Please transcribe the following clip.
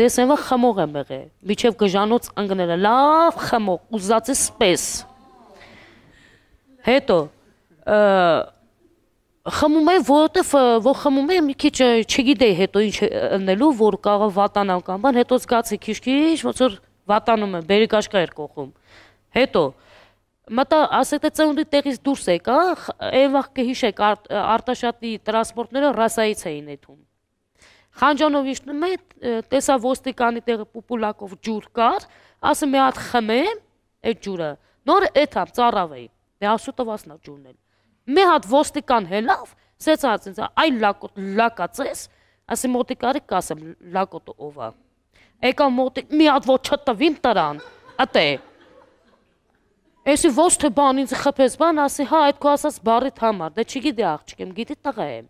Դեսենվա խմող եմ եղել, միջև գժանոց ընկները, լավ խմող, ուզածի սպես։ Հետո խմում եմ, որովհետև որ խմում եմ մի քիչ չգիտեի հետո ինչ ընելու, որ կարող վատանամ կամ բան, հետո զգացի քիչ-քիչ ոնց որ վատանում եմ, բերիկաշկա էր կողում։ Հետո մտա ասեք թե ծնունդի տեղից դուրս եկա, այն վաղ կհիշեք Արտաշատի տրանսպորտները ռասայից էին եթում։ Խանջանովիչն մե տեսա ոստիկանի տեղը պուպուլակով ջուր կար, ասը մի հատ խմեմ այդ ջուրը։ Նոր էթամ ծառավեի։ Դե ասու տվասնա ջուրն էլ։ Մի հատ ոստիկան հելավ, սեցած ինձ այ լակոտ լակացես, ասի մոտիկարի կասեմ լակոտը ով է։ Եկա մոտիկ մի հատ ոչ չտվին տրան։ Ատե Էսի ոչ թե բան ինձ խփես բան, ասի հա այդ քո ասած բարիդ համար, դե չգիտի աղջիկ եմ, գիտի տղա եմ։